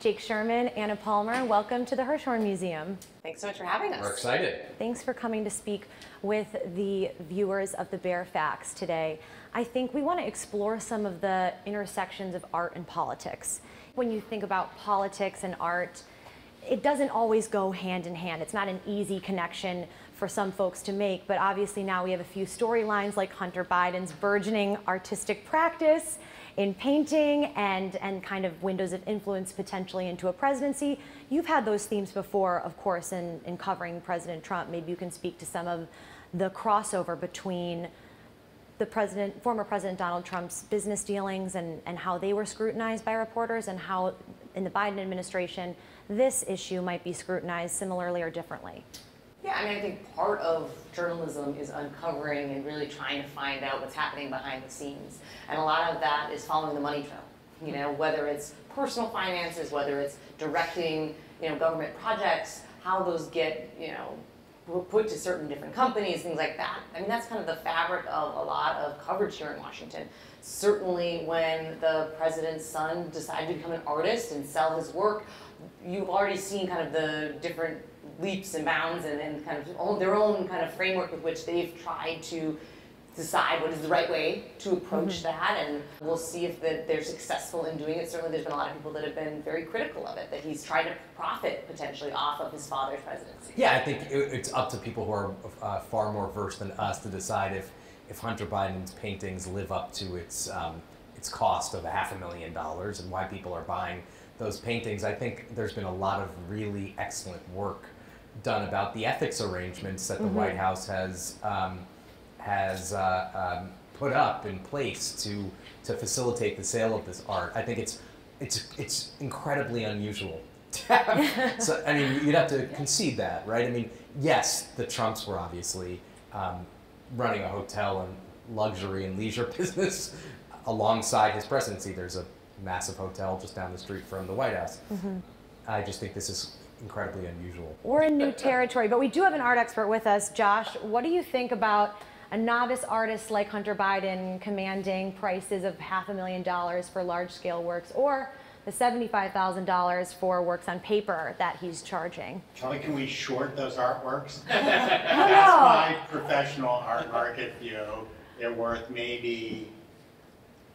Jake Sherman, Anna Palmer, welcome to the Hirshhorn Museum. Thanks so much for having us. We're excited. Thanks for coming to speak with the viewers of the Baer Faxt today. I think we want to explore some of the intersections of art and politics. When you think about politics and art, it doesn't always go hand in hand. It's not an easy connection for some folks to make, but obviously now we have a few storylines like Hunter Biden's burgeoning artistic practice in painting and, and kind of windows of influence potentially into a presidency. You've had those themes before, of course, in, in covering President Trump. Maybe you can speak to some of the crossover between the president, former President Donald Trump's business dealings and, and how they were scrutinized by reporters and how in the Biden administration this issue might be scrutinized similarly or differently. Yeah, I mean, I think part of journalism is uncovering and really trying to find out what's happening behind the scenes. And a lot of that is following the money trail. You know, whether it's personal finances, whether it's directing, you know, government projects, how those get, you know, put to certain different companies, things like that. I mean, that's kind of the fabric of a lot of coverage here in Washington. Certainly when the president's son decided to become an artist and sell his work, you've already seen kind of the different leaps and bounds and, and kind of their own kind of framework with which they've tried to decide what is the right way to approach mm-hmm. that and we'll see if the, they're successful in doing it certainly there's been a lot of people that have been very critical of it that he's trying to profit potentially off of his father's presidency yeah i think it's up to people who are uh, far more versed than us to decide if if hunter biden's paintings live up to its um, its cost of a half a million dollars and why people are buying those paintings i think there's been a lot of really excellent work done about the ethics arrangements that the mm-hmm. White House has um, has uh, um, put up in place to to facilitate the sale of this art. I think it's it's it's incredibly unusual. so I mean, you'd have to concede that, right? I mean, yes, the Trumps were obviously um, running a hotel and luxury and leisure business alongside his presidency. There's a massive hotel just down the street from the White House. Mm-hmm. I just think this is incredibly unusual. We're in new territory, but we do have an art expert with us. Josh, what do you think about a novice artist like Hunter Biden commanding prices of half a million dollars for large scale works or the $75,000 for works on paper that he's charging. Kelly, can we short those artworks? That's my professional art market view. They're worth maybe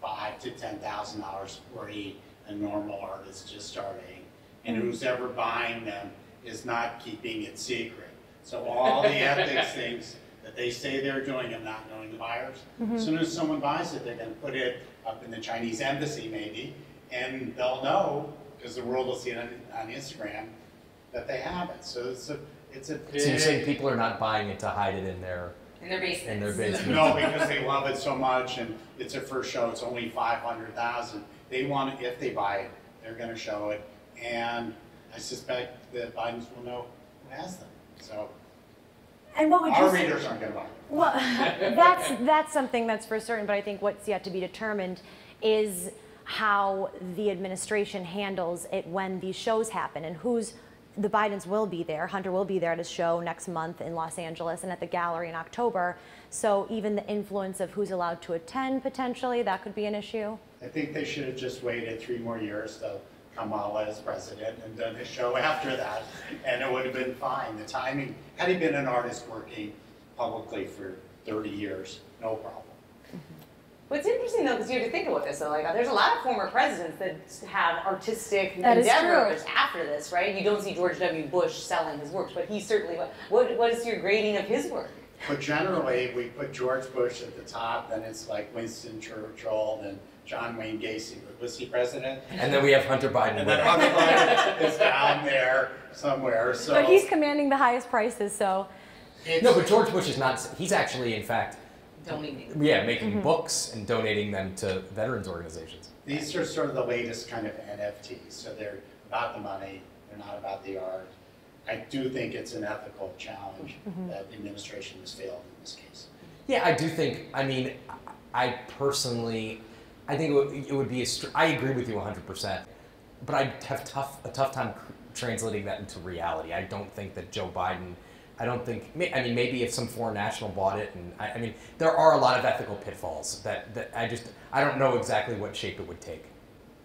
five to ten thousand dollars for a, a normal artist just starting and who's ever buying them is not keeping it secret. So all the ethics things that they say they're doing and not knowing the buyers, mm-hmm. as soon as someone buys it, they're going to put it up in the Chinese embassy maybe, and they'll know because the world will see it on, on Instagram that they have it. So it's a it's a big. So you're saying people are not buying it to hide it in their in their basement. In their basement. no, because they love it so much, and it's a first show. It's only five hundred thousand. They want it if they buy it, they're going to show it and I suspect that Biden's will know who has them. And what would our you readers aren't going to buy. Well, that's that's something that's for certain. But I think what's yet to be determined is how the administration handles it when these shows happen and who's the Bidens will be there. Hunter will be there at his show next month in Los Angeles and at the gallery in October. So even the influence of who's allowed to attend potentially, that could be an issue. I think they should have just waited three more years though. Kamala as president and done his show after that, and it would have been fine. The timing, had he been an artist working publicly for 30 years, no problem. Mm-hmm. What's interesting though, because you have to think about this. So, like, there's a lot of former presidents that have artistic that endeavors after this, right? You don't see George W. Bush selling his works, but he certainly. What What is your grading of his work? But generally, we put George Bush at the top, then it's like Winston Churchill, then John Wayne Gacy, was he president? And then we have Hunter Biden. And then Hunter Biden is down there somewhere, so. But he's commanding the highest prices, so. No, but George Bush is not, he's actually, in fact, Donating. yeah, making mm-hmm. books and donating them to veterans organizations. These are sort of the latest kind of NFTs, so they're about the money, they're not about the art. I do think it's an ethical challenge mm-hmm. that the administration has failed in this case. Yeah, I do think, I mean, I personally, I think it would, it would be a. I agree with you 100, percent but I have tough a tough time translating that into reality. I don't think that Joe Biden. I don't think. I mean, maybe if some foreign national bought it, and I, I mean, there are a lot of ethical pitfalls that, that I just I don't know exactly what shape it would take.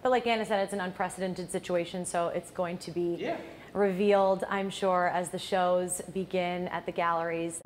But like Anna said, it's an unprecedented situation, so it's going to be Yeah. Revealed, I'm sure, as the shows begin at the galleries.